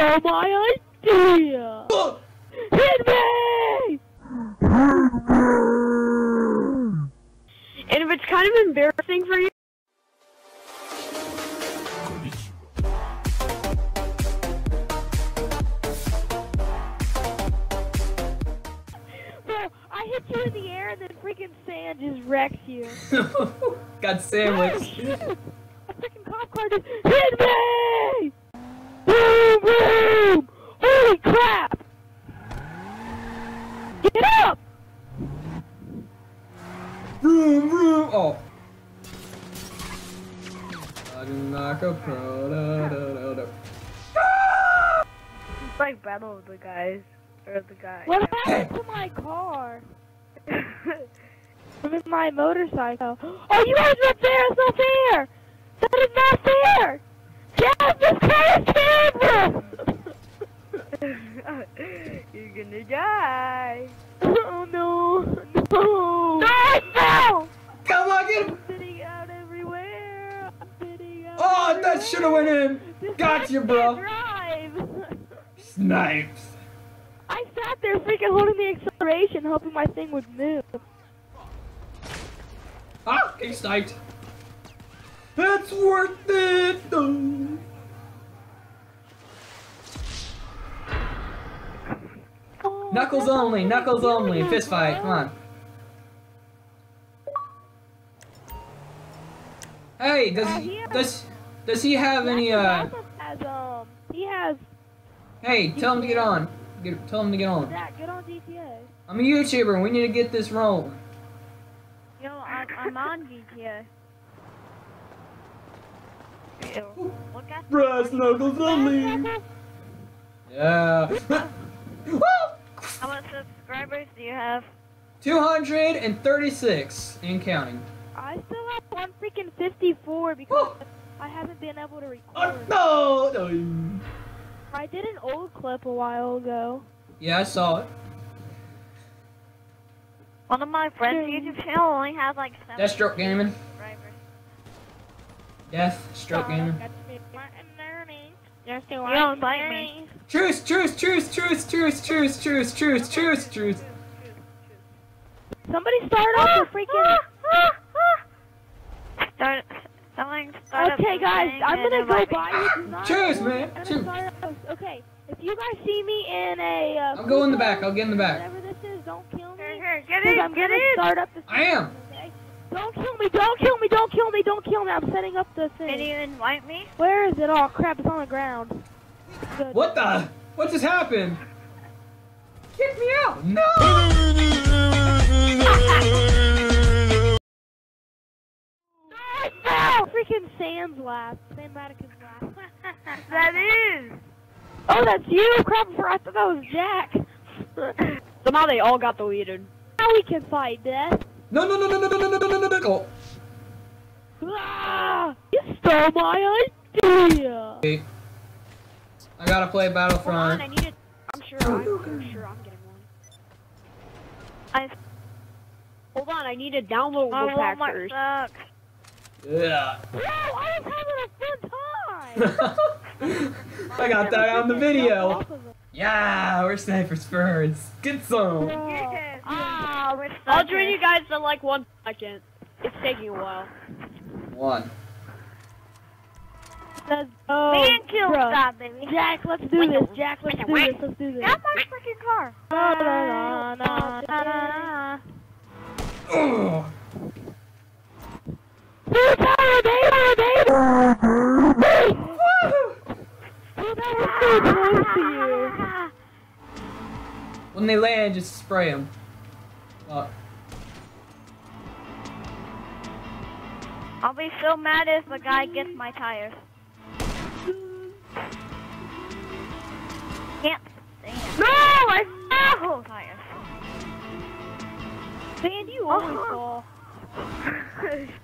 stole my idea! Hit me! And if it's kind of embarrassing for you, Bro, I hit you in the air and then freaking sand just wrecks you. Got sandwiched. A freaking cop car just hit me! Boom, boom! Holy crap! Get up! Vroom, vroom. Oh. I do not go pro. Da, da, da, da. it's like battle of the guys. Or the guy. What happened to my car? With my motorcycle. Oh, you guys are up there! It's not fair! That is not fair! Jeff, this car is terrible! You're gonna die. oh no! No! No! Come on, get him. I'm sitting out everywhere! I'm sitting out Oh, that should have went in. This Got you, bro. Drive. Snipes. I sat there freaking holding the acceleration, hoping my thing would move. Ah, he sniped. That's worth it. though. Knuckles only, knuckles only. Fist fight, come on. Hey, does Uh, he does does he have any uh? Has, um, he has Hey, tell him to get on. Get, tell him to get on. Zach, get on GTA. I'm a YouTuber. We need to get this rolling. Yo, I'm, I'm on GTA. Ew. Look at Brass knuckles only. Yeah. How many subscribers do you have? 236 and counting. I still have one freaking 54 because I haven't been able to Oh record. no! no. I did an old clip a while ago. Yeah, I saw it. One of my friends'. YouTube channel only has like seven Deathstroke Gaming. Death Stroke Gaming. You don't like me. Truce, truce, truce, truce, truce, truce, truce, truce, truce, truce. Somebody start off the freaking. Start, someone start Okay, guys, I'm gonna go buy you design. Choose, man, I'm gonna choose. start off- Okay, if you guys see me in a. Uh, I'll go in the back. I'll get in the back. Whatever this is, don't kill me. Here, here, get in, I'm get gonna in. start up the. I am. Okay? Don't kill me! Don't kill me! Don't kill me! Don't kill me! I'm setting up the thing. Can you invite me? Where is it? Oh crap! It's on the ground. Good. What the? What just happened? Kick me out! Oh, no! No! Freaking Sam's laugh. Sam Madigan's laugh. that is. oh, that's you! Crap! I thought that was Jack. Somehow they all got deleted. now we can fight death. No, no, no, no, no, no, no, no, no, no, no, no. Ah! You stole my idea. Okay. I gotta play Battlefront. Hold on, I need it. I'm sure. I'm, I'm sure I'm getting one. I. Hold on, I need to download Oh, the pack Walmart first. sucks. Yeah. Bro, I was having a fun time. I got that on the video. Off of it. Yeah, we're snipers first. Get some. Yes. Ah, we're I'll stuck join you guys in like one second. It's taking a while. One. Let's go. Man kill Bruh. stop, baby. Jack, let's do this. Jack, let's do this. Let's do this. Got my freaking car. Na, na, na, na, na. Ugh. Two power, baby, baby. Oh, that was so close to you. When they land, just spray them. Uh, I'll be so mad if a guy gets my tires. Can't stand. No, I Oh, tires. Sand, you always fall.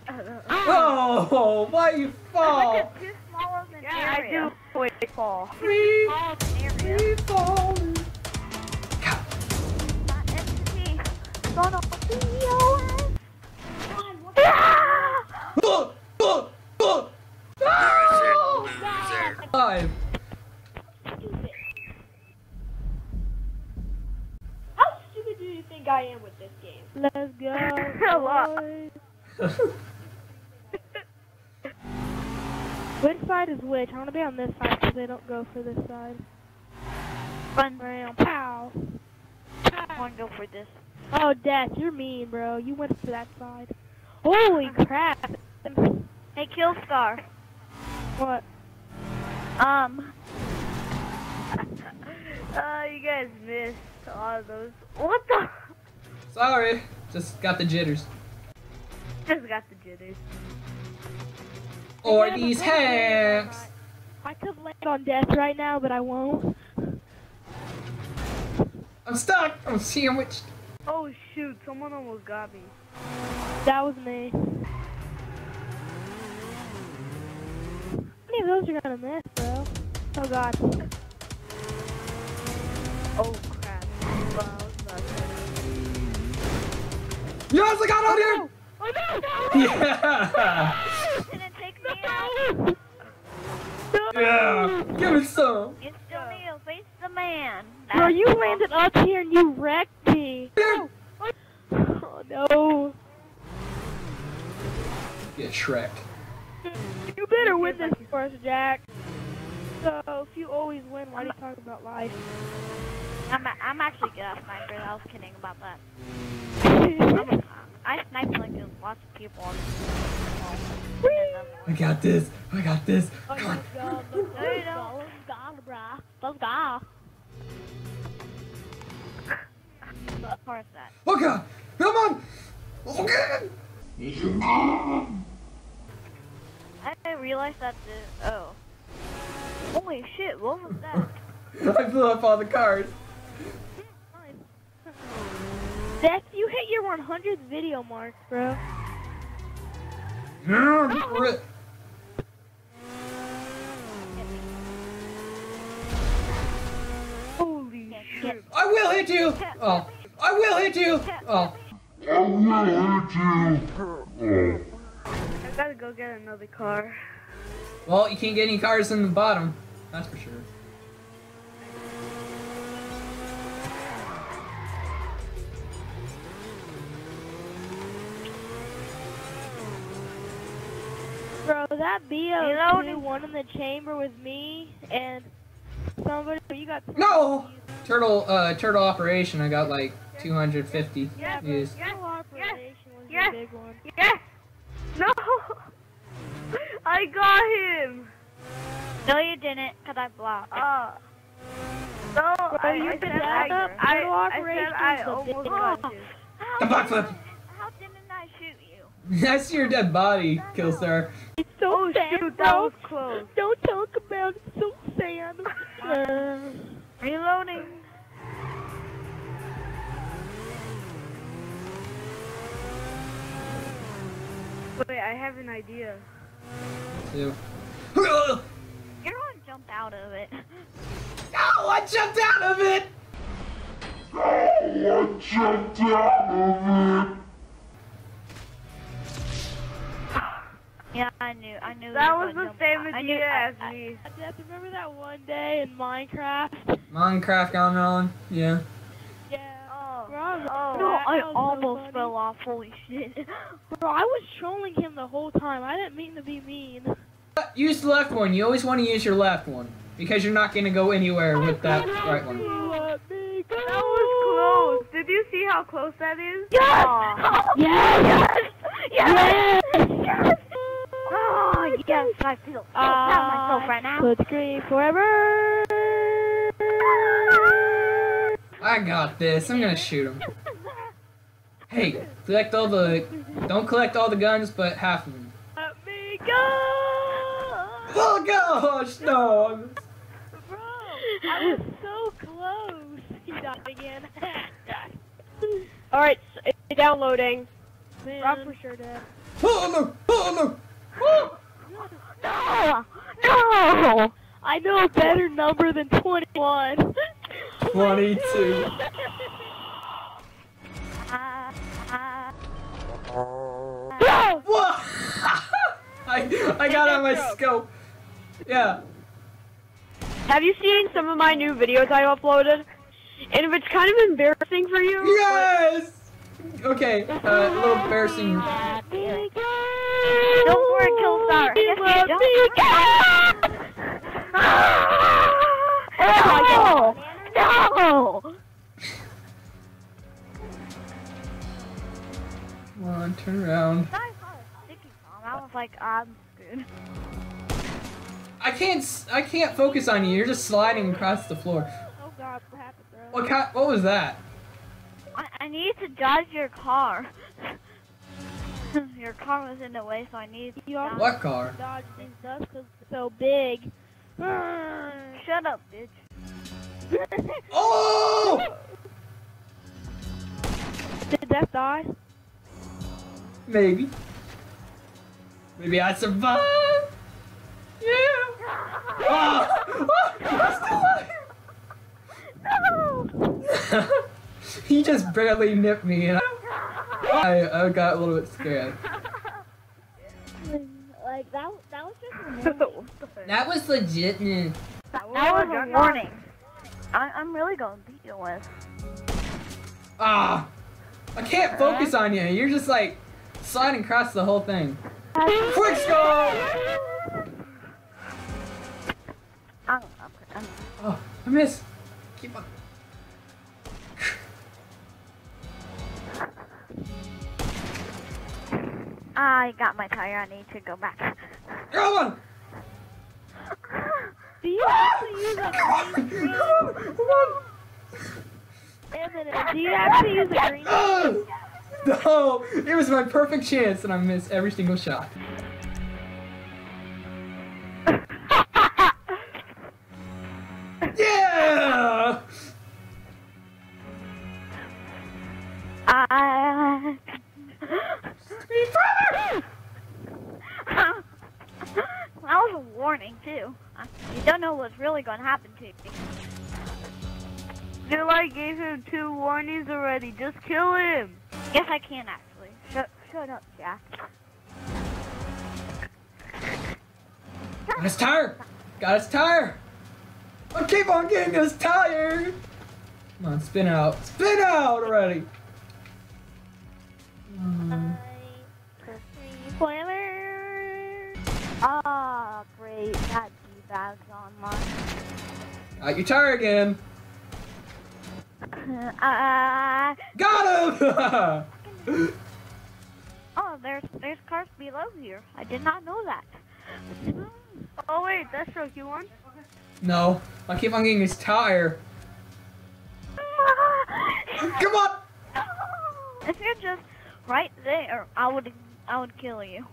oh, why you fall? It's too small of an Yeah, I area. do. Wait, fall. Free, Which side is which? I want to be on this side because they don't go for this side. Run. Bam, pow. I want to go for this. Oh, Death, you're mean, bro. You went for that side. Holy crap. Hey, Killstar. What? Um. uh, you guys missed all those. What the? Sorry, just got the jitters. Just got the jitters. Or these but what game am hacks. I could land on Death right now, but I won't. I'm stuck. I'm sandwiched. Oh shoot! Someone almost got me. That was me. How many of those are gonna miss, bro? Oh god. Oh crap! Well, I was about to- Yes, I got on oh, here. Oh no! Yeah. Didn't take me out. Yeah. Give me some. You still need to face the man. Bro, you landed up here and you wrecked me. Yeah. Oh no. Get Shrek. You better win this for us, Jack. So, if you always win, why do you talk about life? I'm, a, I'm actually good at sniper. I was kidding about that. I'm, I sniped like there's lots of people on I got this. I got this. Oh, Come on. let's go, let's go, let's go, let's go, bruh. Let's go. Of course that. Oh god. Come on. Oh god. I didn't realize that the oh. Holy shit! What was that? I blew up all the cars. Death, you hit your 100th video mark, bro. Rip. Oh. Holy shit! I will hit you. Oh. I will hit you. Oh. I gotta go get another car. Well, you can't get any cars in the bottom. That's for sure. Bro, that Reloading. BO2 one in the chamber with me and somebody. You got. No. Turtle. Uh. Turtle operation. I got like 250 Yeah, views. Turtle operation was yes, the big one. Yes! No! I got him! No, you didn't, because I blocked. Uh, no, Bro, I, you I said did I, that. I, Turtle I operation said I almost got you. The backflip. How didn't I shoot you? That's your dead body, Killstar. It's so Oh sad, shoot, bro. that was close. Don't talk about it. So sad. Uh, Reloading. Wait, I have an idea. Two. No! You're gonna jump out of it. No, I jumped out of it. Yeah, I knew. I knew. That was the same out. I knew. idea I, as I, me. I just remember that one day in Minecraft. Minecraft gone on. Yeah. Yeah. Oh. Bro, I Oh. no, I almost funny. fell off. Holy shit. Bro, I was trolling him the whole time. I didn't mean to be mean. Use the left one. You always want to use your left one because you're not gonna go anywhere with that right one. Let me go. That was close. Did you see how close that is? Yes! Yes! Yes! Yes! Oh, yes! I feel so proud of myself right now. Put scream forever. I got this. I'm gonna shoot him. Hey, collect all the. Don't collect all the guns, but half of them. Let me go. Oh gosh, no! Bro, I was so close. He died again. Alright, it's downloading. Man. I'm for sure dead. Oh no! Oh no! No! No! I know a better number than 21. 22. Ah, ah. What? I I got on my scope. Yeah. Have you seen some of my new videos I uploaded? And if it's kind of embarrassing for you, Yes! Okay, uh, a little embarrassing. Don't worry, Killstar. Yes, you don't. Oh, no! No! Come on, turn around. I saw a sticky bomb. I was like, I'm screwed. I can't. s- I can't focus on you. You're just sliding across the floor. Oh god, what happened, bro? What kind? What was that? I, I need to dodge your car. your car was in the way, so I need You dodge. What car? dodge these dust because it's so big. Shut up, bitch. Oh! Did that die? Maybe. Maybe I survived. Yeah. Oh! Oh! I'm still alive. he just barely nipped me, and I, I got a little bit scared. Like that. That was just. a moment. That was legit. man. That was a warning. I, I'm really gonna beat you with. Ah! I can't focus on you. You're just like sliding across the whole thing. Quick score! I'm, I'm, I'm, Oh, I missed. Keep on. I got my tire. I need to go back. Come on! Do you actually use a green screen? Come on! Come on! Do you actually use a green? Oh! No! It was my perfect chance, and I missed every single shot. What's really gonna happen to you. Dude, I gave him two warnings already. Just kill him. Yes, I can actually. Shut, shut up, Jack. Got his tire! Got his tire! I keep on getting his tire! Come on, spin out. Spin out already! Um, Spoiler. Ah, great. That D-bag's on mine. got your tire again! uh, Got him! oh, there's there's cars below here. I did not know that. Oh wait, that's Stroke, you won? no, I keep on getting his tire. Come on! If you're just right there, I would I would kill you.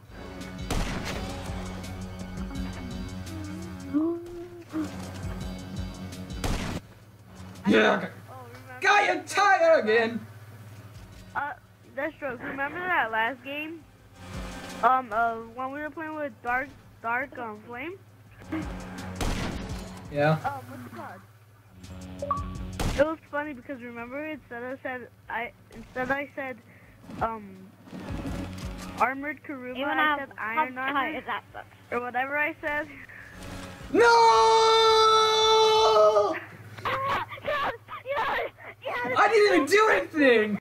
Yeah! Oh. Got your tire again! Uh, that's Stroke. Remember that last game? Um, uh, when we were playing with Dark, Dark, um, Flame? Yeah. Um, what's it called? It was funny because remember instead I said I instead I said um armored Kuruma Even I I said iron armor that sucks. or whatever I said. No! I didn't even do anything!